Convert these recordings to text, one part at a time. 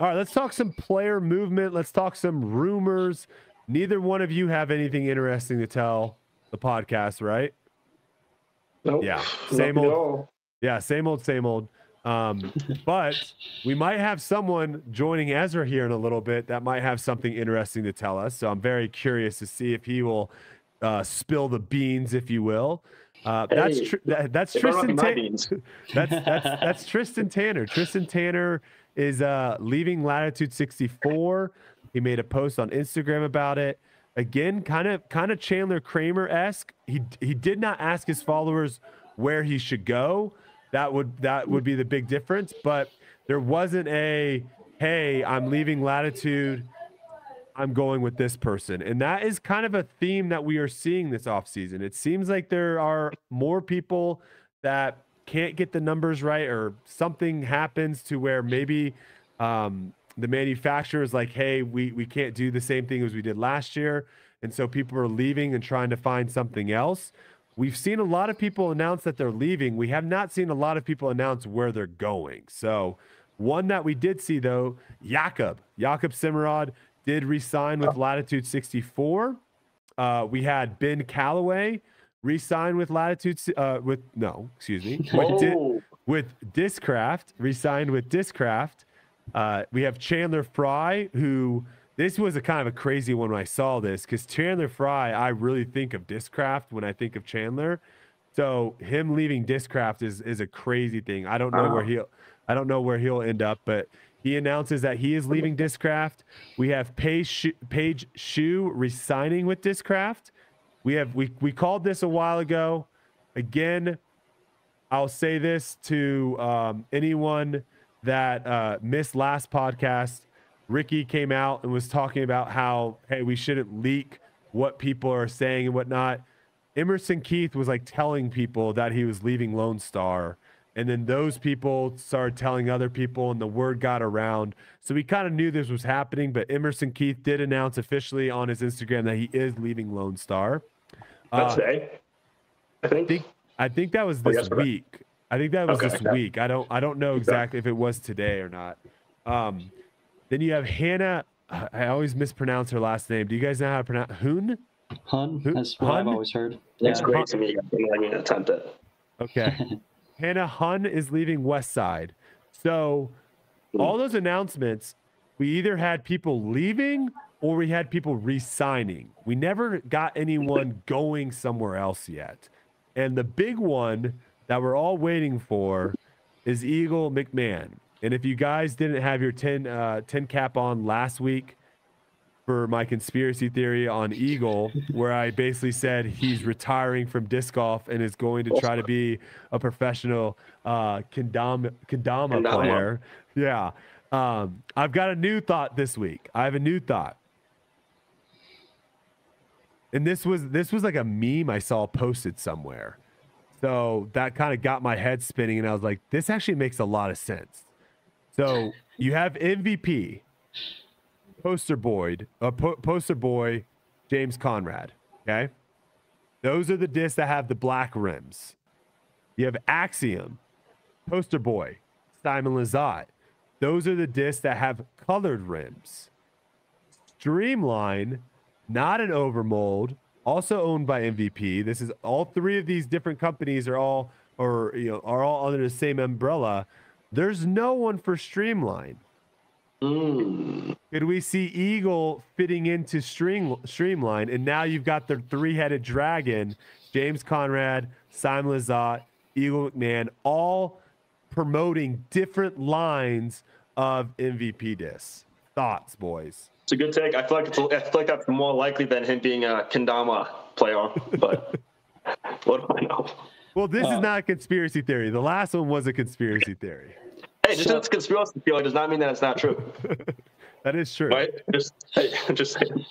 All right, let's talk some player movement. Let's talk some rumors. Neither one of you have anything interesting to tell the podcast, right? Nope. Yeah, same at old. Yeah, same old, same old. Um, but we might have someone joining Ezra here in a little bit that might have something interesting to tell us. So I'm very curious to see if he will uh, spill the beans, if you will. Uh, that's Hey, tr- that, that's not Tristan. be Ta- that's that's that's Tristan Tanner. Tristan Tanner is uh, leaving Latitude 64. He made a post on Instagram about it. Again, kind of kind of Chandler Kramer esque. He he did not ask his followers where he should go. That would that would be the big difference. But there wasn't a hey, I'm leaving Latitude. I'm going with this person. And that is kind of a theme that we are seeing this offseason. It seems like there are more people that can't get the numbers right or something happens to where maybe um, the manufacturer is like, hey, we, we can't do the same thing as we did last year. And so people are leaving and trying to find something else. We've seen a lot of people announce that they're leaving. We have not seen a lot of people announce where they're going. So, one that we did see though, Jakub, Jakub Semerád did resign with Latitude 64. Uh, we had Ben Callaway re-sign with Latitude, uh, with no, excuse me, with, Di- with Discraft, re-signed with Discraft. Uh, we have Chandler Fry, who this was a kind of a crazy one when I saw this because Chandler Fry, I really think of Discraft when I think of Chandler. So him leaving Discraft is is a crazy thing. I don't know where he'll I don't know where he'll end up, but he announces that he is leaving Discraft. We have Paige Shue resigning with Discraft. We have we we called this a while ago. Again, I'll say this to um, anyone that uh, missed last podcast. Ricky came out and was talking about how, hey, we shouldn't leak what people are saying and whatnot. Emerson Keith was like telling people that he was leaving Lone Star. And then those people started telling other people, and the word got around. So we kind of knew this was happening. But Emerson Keith did announce officially on his Instagram that he is leaving Lone Star. That's Uh, today. I think. think I think that was Oh, this yesterday. week. I think that was Okay, this okay. week. I don't I don't know exactly if it was today or not. Um, then you have Hannah. I I always mispronounce her last name. Do you guys know how to pronounce Hoon? Hun, Who- that's what I've always heard. It's Yeah. great to me. I didn't even attempt it. Okay. Hannah Huynh is leaving West Side. So all those announcements, we either had people leaving or we had people re-signing. We never got anyone going somewhere else yet. And the big one that we're all waiting for is Eagle McMahon. And if you guys didn't have your 10, uh, 10 cap on last week for my conspiracy theory on Eagle, where I basically said he's retiring from disc golf and is going to try to be a professional uh, kendama, kendama Kendama. player. Yeah. Um, I've got a new thought this week. I have a new thought. And this was this was like a meme I saw posted somewhere. So that kind of got my head spinning and I was like, this actually makes a lot of sense. So you have MVP, poster boy, uh, po- poster boy, James Conrad. Okay, those are the discs that have the black rims. You have Axiom, poster boy, Simon Lizotte. Those are the discs that have colored rims. Streamline, not an overmold, also owned by MVP. This is all three of these different companies are all or you know are all under the same umbrella. There's no one for Streamline. Mm. Could we see Eagle fitting into Stream, Streamline? And now you've got the three headed dragon, James Conrad, Simon Lizotte, Eagle McMahon, all promoting different lines of MVP discs. Thoughts, boys? It's a good take. I feel like it's, I feel like that's more likely than him being a kendama player. But what do I know? Well, this is Uh, not a conspiracy theory. The last one was a conspiracy theory. Hey, just So- because it's conspiracy theory does not mean that it's not true, That is true. right? Just, hey, just saying.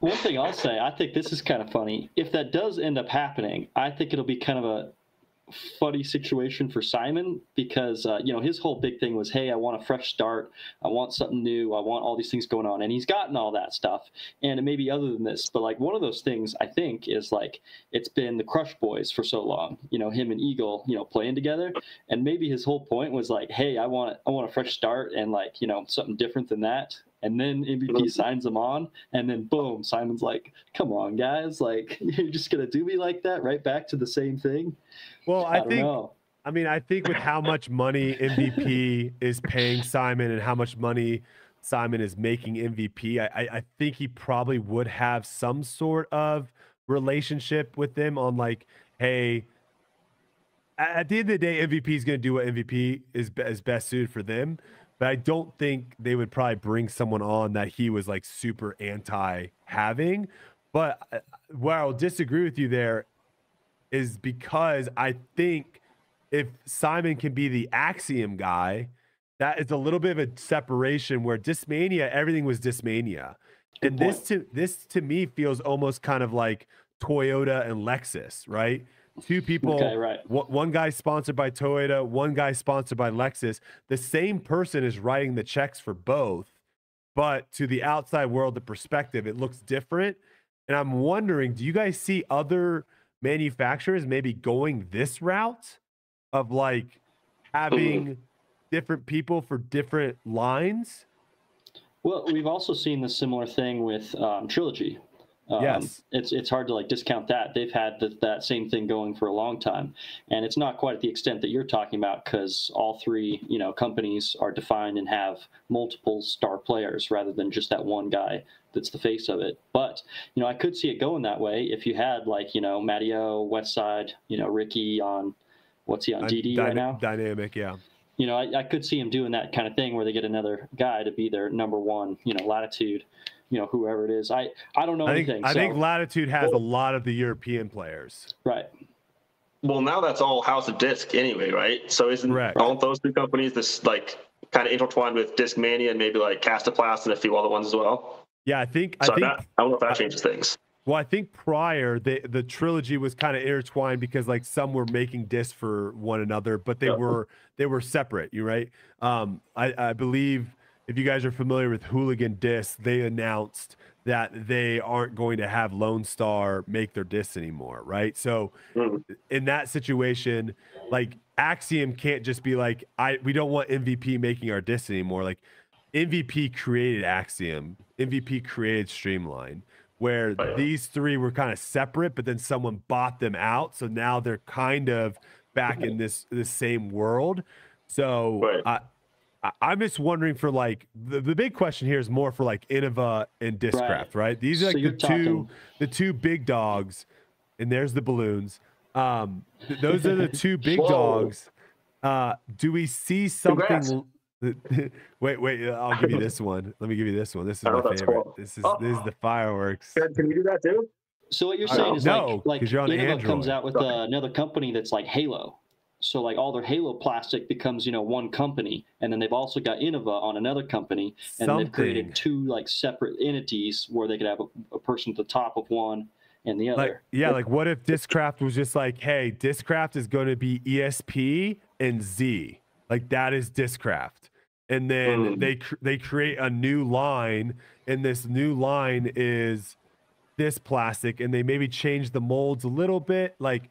One thing I'll say, I think this is kind of funny. If that does end up happening, I think it'll be kind of a funny situation for Simon because uh, you know his whole big thing was, hey, I want a fresh start, I want something new, I want all these things going on, and he's gotten all that stuff. And it may be other than this, but like one of those things I think is like it's been the Crush Boys for so long, you know, him and Eagle, you know, playing together, and maybe his whole point was like, hey, I want I want a fresh start and like you know something different than that and then MVP signs him on, and then boom, Simon's like, "Come on, guys! Like, you're just gonna do me like that? Right back to the same thing." Well, I, I think. Know. I mean, I think with how much money MVP is paying Simon and how much money Simon is making MVP, I, I think he probably would have some sort of relationship with them on like, hey, at the end of the day, MVP is going to do what MVP is, is best suited for them but I don't think they would probably bring someone on that he was like super anti having. But uh, where I'll disagree with you there is because I think if Simon can be the axiom guy, that is a little bit of a separation where Discmania, everything was Discmania. Good and point. this to this to me feels almost kind of like Toyota and Lexus, right? Two people okay, right. one guy sponsored by toyota one guy sponsored by lexus. The same person is writing the checks for both but to the outside world the perspective it looks different. And i'm wondering do you guys see other manufacturers maybe going this route of like having different people for different lines? Well we've also seen the similar thing with um, trilogy um, yes, it's it's hard to like discount that. They've had the, that same thing going for a long time, and it's not quite at the extent that you're talking about because all three you know companies are defined and have multiple star players rather than just that one guy that's the face of it. But you know, I could see it going that way if you had like you know Matty O, Westside, you know Ricky on what's he on DD Dyna- right now? Dynamic, yeah. You know, I, I could see him doing that kind of thing where they get another guy to be their number one, you know, latitude you know whoever it is. I I don't know I think, anything. I so. think Latitude has well, a lot of the European players. Right. Well, now that's all House of Disc anyway, right? So isn't Correct. aren't those two companies this like kind of intertwined with Discmania and maybe like Kastaplast and a few other ones as well? Yeah, I think. So I think. Not, I don't know if that changes things. Well, I think prior the the trilogy was kind of intertwined because like some were making discs for one another, but they were they were separate. You right? Um, I, I believe if you guys are familiar with Hooligan Discs, they announced that they aren't going to have Lone Star make their discs anymore, right? So mm. in that situation, like Axiom can't just be like, I we don't want MVP making our discs anymore. Like MVP created Axiom, MVP created Streamline, where oh, yeah. these three were kind of separate, but then someone bought them out. So now they're kind of back in this this same world. So right. I I'm just wondering for like the, the big question here is more for like Innova and Discraft, right? right? These are like so the talking... two the two big dogs, and there's the balloons. Um, th- those are the two big dogs. Uh, do we see something? wait, wait. I'll give you this one. Let me give you this one. This is my favorite. Cool. This is oh. this is the fireworks. Can you do that too? So what you're saying is no, like, like Innova comes out with uh, another company that's like Halo, so like all their Halo plastic becomes you know one company, and then they've also got Innova on another company, and Something. they've created two like separate entities where they could have a, a person at the top of one and the other. Like, yeah, like what if Discraft was just like, hey, Discraft is going to be ESP and Z, like that is Discraft, and then mm. they they create a new line, and this new line is this plastic, and they maybe change the molds a little bit, like.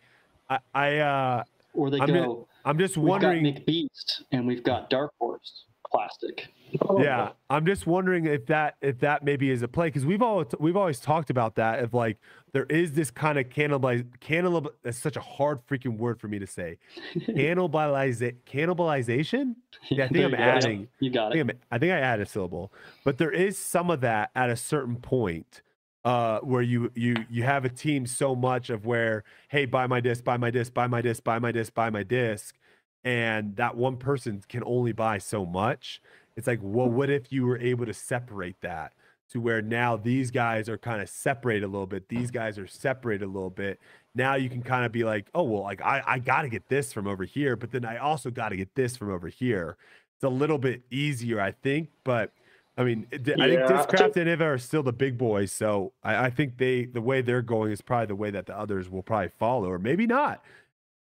I, I uh or they I'm go. Just, I'm just wondering. We've got McBeast and we've got Dark Horse plastic. Oh. Yeah, I'm just wondering if that if that maybe is a play because we've all we've always talked about that of like there is this kind of cannibalize cannibal that's such a hard freaking word for me to say cannibalize cannibalization. Yeah, I think I'm adding. You got it. I think, I think I added a syllable, but there is some of that at a certain point uh, where you you you have a team so much of where hey buy my disc buy my disc buy my disc buy my disc buy my disc and that one person can only buy so much. It's like well what if you were able to separate that to where now these guys are kind of separated a little bit these guys are separated a little bit. Now you can kind of be like oh well like i, I got to get this from over here but then i also got to get this from over here. It's a little bit easier i think but I mean, I think Discraft and Innova are still the big boys, so I, I, think they the way they're going is probably the way that the others will probably follow, or maybe not.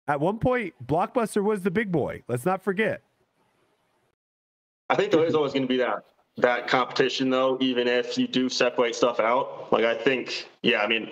At one point, Blockbuster was the big boy. Let's not forget. I think there is always going to be that that competition, though, even if you do separate stuff out. Like I think, yeah, I mean,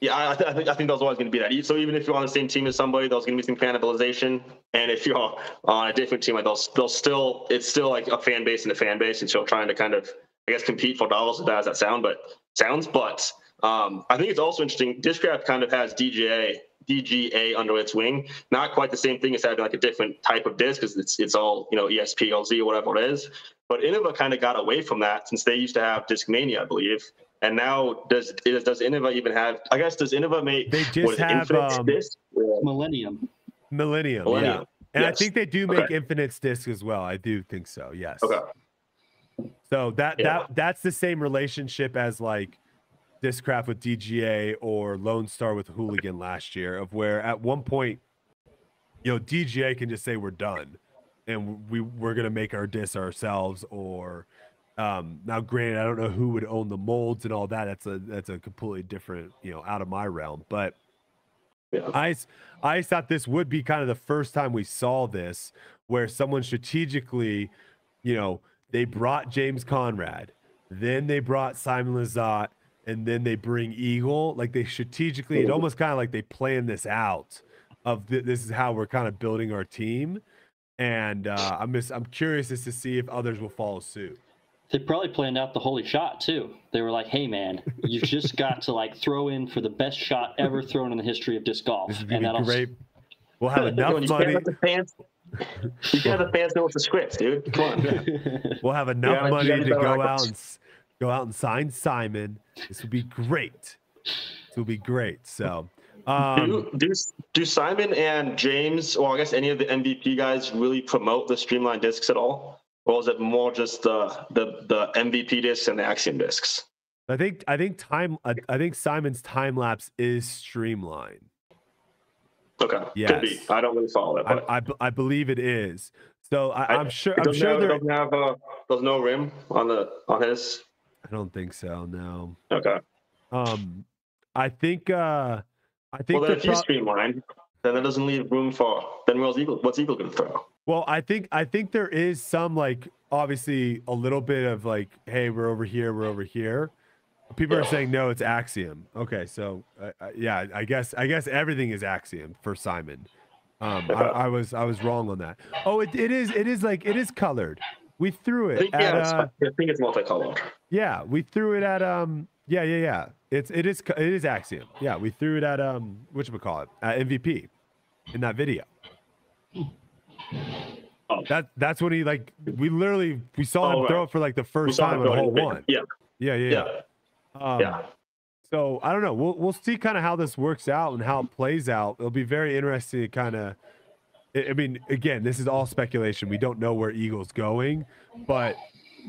yeah, I, th- I think I think there's always going to be that. So even if you're on the same team as somebody, there's going to be some cannibalization. And if you're on a different team, like they'll, they'll still, it's still like a fan base and a fan base, and so trying to kind of, I guess, compete for dollars. As bad as that sound, but sounds, but um, I think it's also interesting. Discraft kind of has DGA DGA under its wing. Not quite the same thing as having like a different type of disc because it's it's all you know ESP, LZ, or whatever it is. But Innova kind of got away from that since they used to have Discmania, I believe. And now does does Innova even have? I guess does Innova make they just have um, disc? Millennium. Millennium. Millennium. Yeah. And yes. I think they do make okay. Infinite disc as well. I do think so. Yes. Okay. So that yeah. that that's the same relationship as like Discraft with DGA or Lone Star with Hooligan last year, of where at one point, you know, DGA can just say we're done, and we we're gonna make our disc ourselves. Or um, now, granted, I don't know who would own the molds and all that. That's a that's a completely different, you know, out of my realm. But yeah. I I thought this would be kind of the first time we saw this, where someone strategically, you know, they brought James Conrad, then they brought Simon Lizotte and then they bring Eagle. Like they strategically, it almost kind of like they plan this out of th- this is how we're kind of building our team. And uh, I'm just I'm curious as to see if others will follow suit. They probably planned out the holy shot too. They were like, "Hey man, you've just got to like throw in for the best shot ever thrown in the history of disc golf." This is and that'll great. We'll have enough money. The fans, you got the fans know what the script, dude. Come on. We'll have enough yeah, money to go out and go out and sign Simon. This would be great. This would be great. So, um, do, do, do Simon and James, or I guess any of the MVP guys, really promote the streamlined discs at all, or is it more just the the the MVP discs and the Axiom discs? I think I think time I think Simon's time lapse is streamlined. Okay. Yes. Could be. I don't really follow that. I, I, I, believe it is. So I, am sure. I'm sure there doesn't have. Uh, there's no rim on the on his. I don't think so. No. Okay. Um, I think. uh I think. Well, then if pro- you streamline, then it doesn't leave room for. Then what's Eagle? What's Eagle going to throw? Well, I think I think there is some like obviously a little bit of like, hey, we're over here, we're over here. People are saying no, it's Axiom. Okay, so uh, uh, yeah, I guess I guess everything is Axiom for Simon. Um, I, I, was I was wrong on that. Oh, it, it is it is like it is colored. We threw it. I think, at, yeah, uh, I think it's multicolored. Yeah, we threw it at um. Yeah, yeah, yeah. It's it is it is Axiom. Yeah, we threw it at um. Which we call it MVP in that video. Oh. That that's when he like we literally we saw oh, him right. throw it for like the first time in the whole one. Yeah. Yeah, yeah, yeah. Um, yeah. So I don't know. We'll we'll see kind of how this works out and how it plays out. It'll be very interesting to kind of I mean, again, this is all speculation. We don't know where Eagle's going, but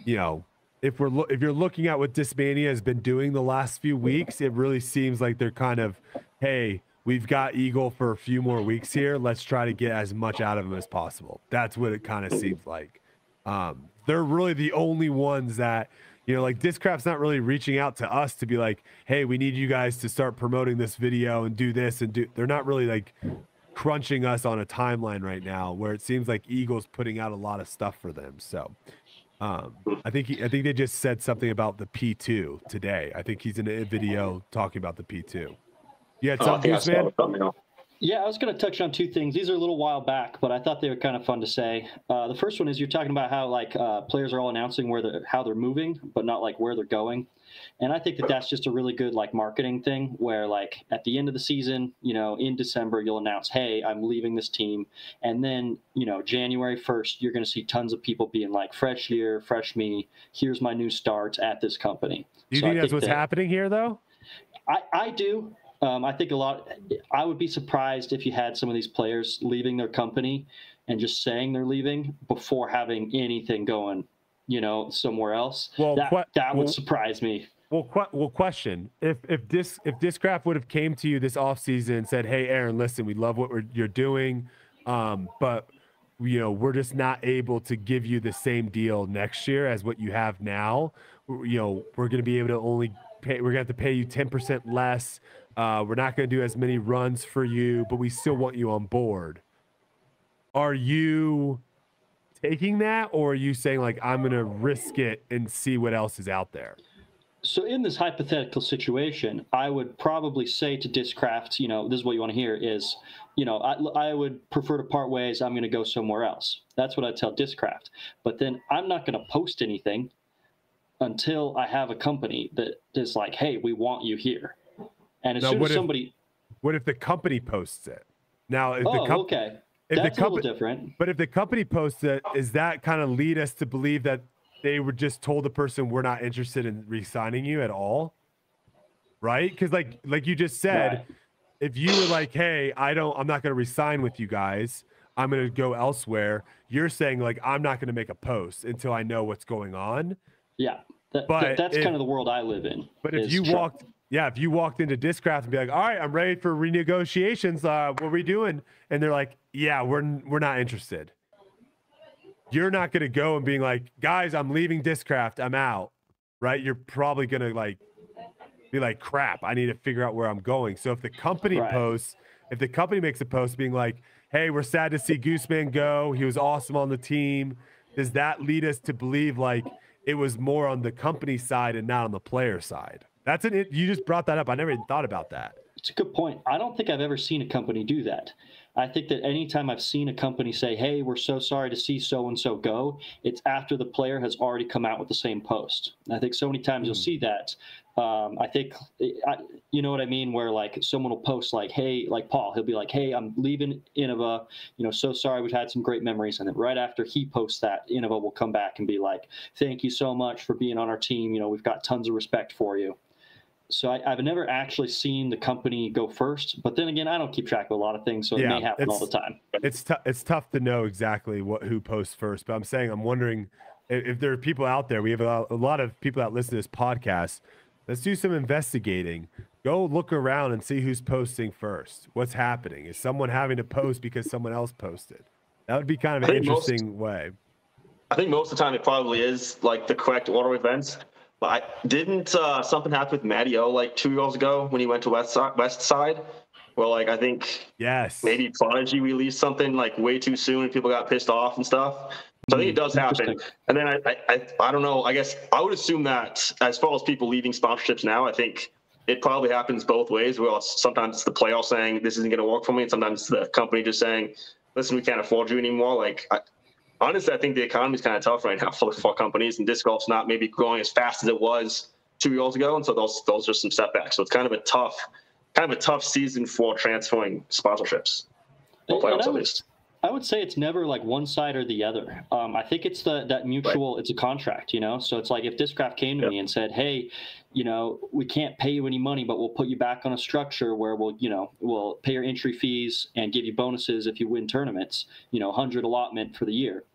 you know, if we're lo- if you're looking at what Discmania has been doing the last few weeks, it really seems like they're kind of, hey, we've got Eagle for a few more weeks here. Let's try to get as much out of him as possible. That's what it kind of seems like. Um, they're really the only ones that you know, like Discraft's not really reaching out to us to be like, hey, we need you guys to start promoting this video and do this and do. They're not really like crunching us on a timeline right now where it seems like Eagles putting out a lot of stuff for them. So um, I think he, I think they just said something about the P2 today. I think he's in a video talking about the P2. You had something, oh, man? Yeah, I was going to touch on two things. These are a little while back, but I thought they were kind of fun to say. Uh, the first one is you're talking about how like uh, players are all announcing where they're how they're moving, but not like where they're going. And I think that that's just a really good like marketing thing where like at the end of the season, you know, in December you'll announce, "Hey, I'm leaving this team." And then, you know, January 1st, you're going to see tons of people being like, "Fresh year, fresh me. Here's my new starts at this company." Do you so think I that's think what's that, happening here though? I, I do. Um, I think a lot. I would be surprised if you had some of these players leaving their company and just saying they're leaving before having anything going you know, somewhere else. Well, that, que- that would well, surprise me. Well, que- well, question: If if this if Discraft would have came to you this offseason and said, "Hey, Aaron, listen, we love what you're doing, um, but you know we're just not able to give you the same deal next year as what you have now. You know, we're going to be able to only pay, we're gonna have to pay you 10% less. Uh, we're not gonna do as many runs for you, but we still want you on board. Are you taking that, or are you saying like I'm gonna risk it and see what else is out there? So in this hypothetical situation, I would probably say to Discraft, you know, this is what you want to hear is, you know, I, I would prefer to part ways. I'm going to go somewhere else. That's what I tell Discraft. But then I'm not going to post anything until I have a company that is like, hey, we want you here. And as Now, soon what as if- somebody, What if the company posts it? Now, if oh, the com- okay, if the that's a little company, different. but if the company posts it, is that kind of lead us to believe that they were just told the person we're not interested in re-signing you at all? Right? Because like like you just said, Right. if you were like, hey, I don't, I'm not going to resign with you guys. I'm going to go elsewhere. You're saying like I'm not going to make a post until I know what's going on. Yeah, that, But that- that's if- kind of the world I live in. But if you try- walked, yeah, if you walked into Discraft and be like, "All right, I'm ready for renegotiations. Uh, what are we doing?" and they're like, "Yeah, we're we're not interested." You're not gonna go and being like, "Guys, I'm leaving Discraft. I'm out." Right? You're probably gonna like be like, "Crap, I need to figure out where I'm going." So if the company Right. posts, if the company makes a post being like, "Hey, we're sad to see Gooseman go. He was awesome on the team," does that lead us to believe like it was more on the company side and not on the player side? That's an you just brought that up. I never even thought about that. It's a good point. I don't think I've ever seen a company do that. I think that anytime I've seen a company say, "Hey, we're so sorry to see so and so go," it's after the player has already come out with the same post. And I think so many times you'll see that. Um, I think, I, you know what I mean, where like someone will post like, "Hey," like Paul, he'll be like, "Hey, I'm leaving Innova. You know, so sorry. We've had some great memories." And then right after he posts that, Innova will come back and be like, "Thank you so much for being on our team. You know, we've got tons of respect for you." So I, I've never actually seen the company go first. But then again, I don't keep track of a lot of things, so it may happen all the time. It's tough. It's tough to know exactly what who posts first. But I'm saying I'm wondering if, if there are people out there. We have a, a lot of people that listen to this podcast. Let's do some investigating. Go look around and see who's posting first. What's happening? Is someone having to post because someone else posted? That would be kind of an think most- interesting way. I think most of the time it probably is like the correct order of events. But I, didn't uh, something happen with Matty O like two years ago when he went to West Side, West Side? Where like I think Yes. maybe Prodigy released something like way too soon and people got pissed off and stuff. So I think it does happen. And then I, I, I, I don't know. I guess I would assume that as far as people leaving sponsorships now, I think it probably happens both ways. Where it's- sometimes it's the player saying this isn't going to work for me, and sometimes it's the company just saying, "Listen, we can't afford you anymore." Like, I, honestly, I think the economy is kind of tough right now for, for companies, and disc golf's not maybe growing as fast as it was two years ago, and so those those are some setbacks. So it's kind of a tough, kind of a tough season for transferring sponsorships. For And- and playoffs, I at would- least. I would say it's never like one side or the other. Um, I think it's the that mutual. It's a contract, you know. So it's like if Discraft came to Yep. me and said, "Hey, you know, we can't pay you any money, but we'll put you back on a structure where we'll, you know, we'll pay your entry fees and give you bonuses if you win tournaments. You know, hundred allotment for the year."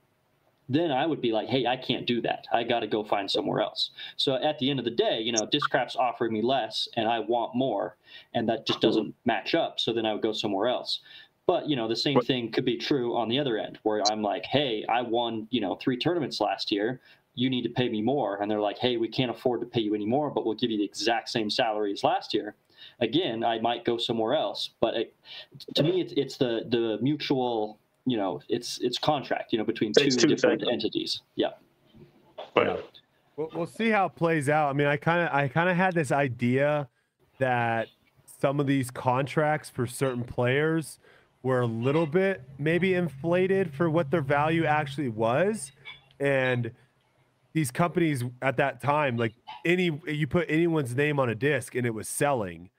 Then I would be like, "Hey, I can't do that. I got to go find somewhere else." So at the end of the day, you know, Discraft's offering me less, and I want more, and that just doesn't match up. So then I would go somewhere else. But you know, the same thing could be true on the other end, where I'm like, "Hey, I won, you know, three tournaments last year. You need to pay me more," and they're like, "Hey, we can't afford to pay you anymore, but we'll give you the exact same salary as last year." Again, I might go somewhere else, but it, to me, it's it's the the mutual, you know, it's it's contract, you know, between two, two different things. entities. Yeah. But Yeah. We'll, we'll see how it plays out. I mean, I kind of I kind of had this idea that some of these contracts for certain players were a little bit maybe inflated for what their value actually was, and these companies at that time, like any you put anyone's name on a disc and it was selling.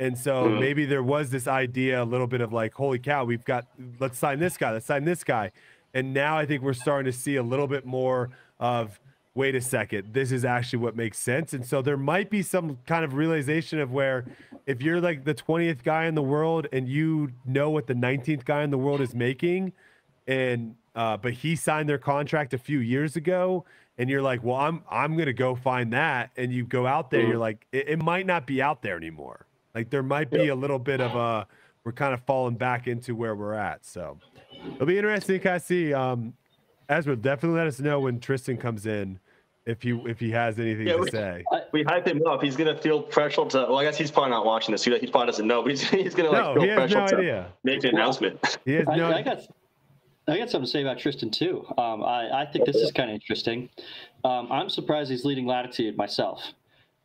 And so Mhm. maybe there was this idea a little bit of like, holy cow, we've got let's sign this guy, let's sign this guy. And now I think we're starting to see a little bit more of wait a second, this is actually what makes sense. And so there might be some kind of realization of where if you're like the 20th guy in the world and you know what the 19th guy in the world is making, and uh, but he signed their contract a few years ago, and you're like, well, I'm I'm gonna go find that, and you go out there, Mhm. you're like, it, it might not be out there anymore. Like there might be a little bit of a we're kind of falling back into where we're at. So it'll be interesting to kind of see. Um, Ezra, definitely let us know when Tristan comes in if he if he has anything Yeah, to we- say. We hyped him up. He's gonna feel pressure to. Well, I guess he's probably not watching this. He he probably doesn't know, but he's, he's gonna like No, feel pressure no to idea. make an Well, announcement. He has I, no. I got I got something to say about Tristan too. Um, I, I think this is kind of interesting. Um, I'm surprised he's leading Latitude myself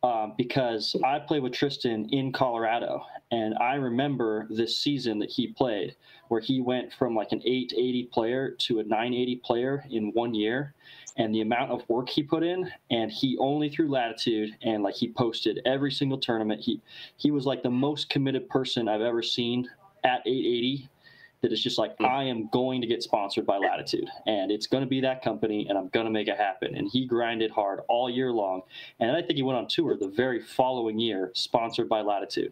um, because I played with Tristan in Colorado, and I remember this season that he played where he went from like an 880 player to a 980 player in one year, and the amount of work he put in, and he only threw Latitude, and like he posted every single tournament. He he was like the most committed person I've ever seen at 880 that is just like I am going to get sponsored by Latitude, and it's going to be that company, and I'm going to make it happen. And he grinded hard all year long, and I think he went on tour the very following year, sponsored by Latitude.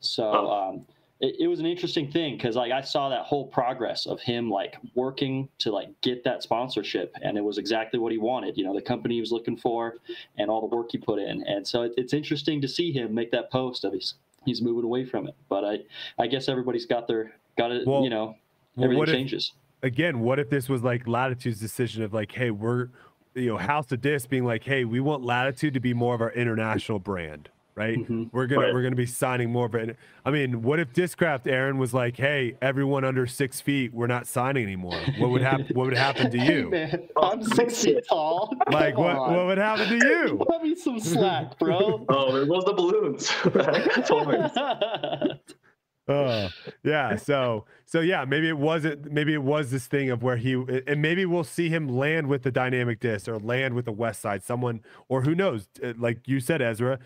So um, it, it was an interesting thing because like I saw that whole progress of him like working to like get that sponsorship, and it was exactly what he wanted. You know, the company he was looking for, and all the work he put in. And so it, it's interesting to see him make that post of he's he's moving away from it. But I I guess everybody's got their got it. Well, you know, well, everything what if- changes. again, what if this was like Latitude's decision of like, hey, we're you know, House of Disc being like, hey, we want Latitude to be more of our international brand, right? Mhm. We're gonna Right. we're gonna be signing more of it. I mean, what if Discraft Aaron was like, hey, everyone under six feet, we're not signing anymore? What would happen? what would happen to Hey, you? man, I'm six feet tall. Like, Come what on. what would happen to you? Cut me some slack, bro. Oh, there goes the balloons. Uh, yeah. So so yeah, maybe it wasn't. Maybe it was this thing of where he and maybe we'll see him land with the dynamic disc or land with the West Side. Someone or who knows? Like you said, Ezra,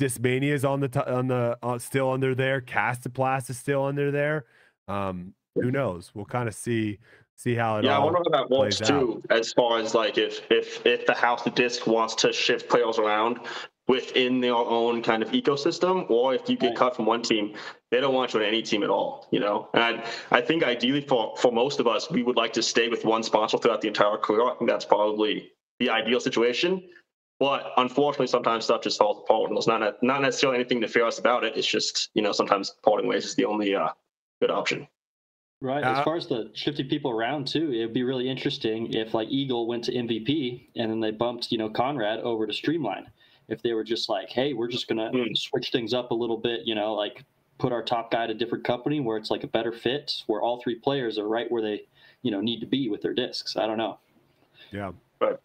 Discmania is on the t- on the uh, still under there. Kastaplast is still under there. Um, who knows? We'll kind of see see how it Yeah, I wonder how that works plays out. too. As far as like if if if the house of disc wants to shift players around within their own kind of ecosystem, or if you get Right. cut from one team, they don't want you on any team at all. You know, and I, I think ideally for for most of us, we would like to stay with one sponsor throughout the entire career. I think that's probably the ideal situation. But unfortunately, sometimes stuff just falls apart, and there's not not necessarily anything nefarious about it. It's just you know sometimes parting ways is the only uh, good option. Right. Uh, As far as the shifting people around too, it'd be really interesting if like Eagle went to MVP and then they bumped, you know, Conrad over to Streamline. If they were just like, hey, we're just gonna Hmm. switch things up a little bit, you know, like put our top guy at a different company where it's like a better fit, where all three players are right where they, you know, need to be with their discs. I don't know. Yeah. But